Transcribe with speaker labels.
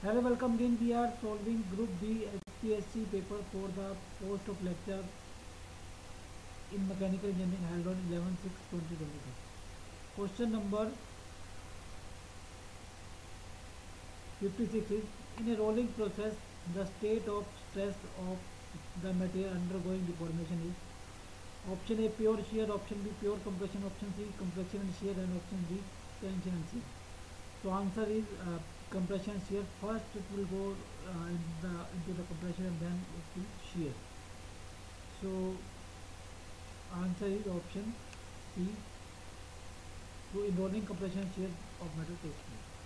Speaker 1: Hello, welcome again. We are solving Group B HPSC paper for the post of lecture in Mechanical Engineering held on 11 6 2022. Question number 56 is In a rolling process, the state of stress of the material undergoing deformation is option A pure shear, option B pure compression, option C compression and shear, and option D tension and shear. So answer is uh, compression shear. First it will go uh, in the, into the compression and then it will shear. So answer is option C. So in rolling compression shear of metal takes place.